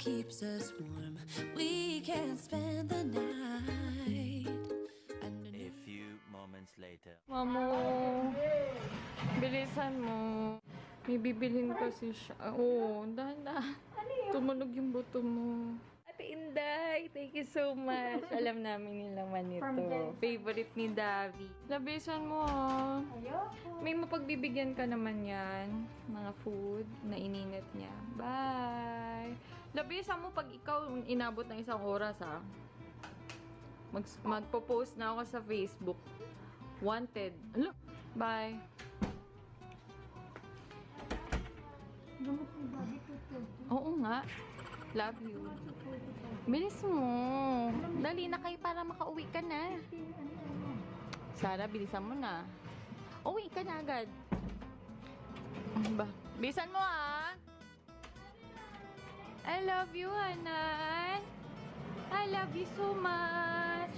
keeps us warm. We can spend the night. A Underneath. few moments later. Mamo, bilisan mo. May bibilhin kasi siya. Oo, oh, dahan-dahan. Tumunog yung buto mo. Ate Inday, thank you so much. Alam namin yung laman nito. Favorite ni Davi. Labisan mo ah. May mapagbibigyan ka naman yan. Mga food na ininit niya. Bye! Labisan mo pag ikaw inabot ng isang oras ah. Mag magpo-post na ako sa Facebook. Wanted. Alo, bye. Oo nga. Love you. Bilis mo. Dali na kayo para makauwi ka na. Sara, bilisan mo na. Uwi ka na agad. Ano Ba? Bilisan mo ah. I love you, Hanan. I love you so much.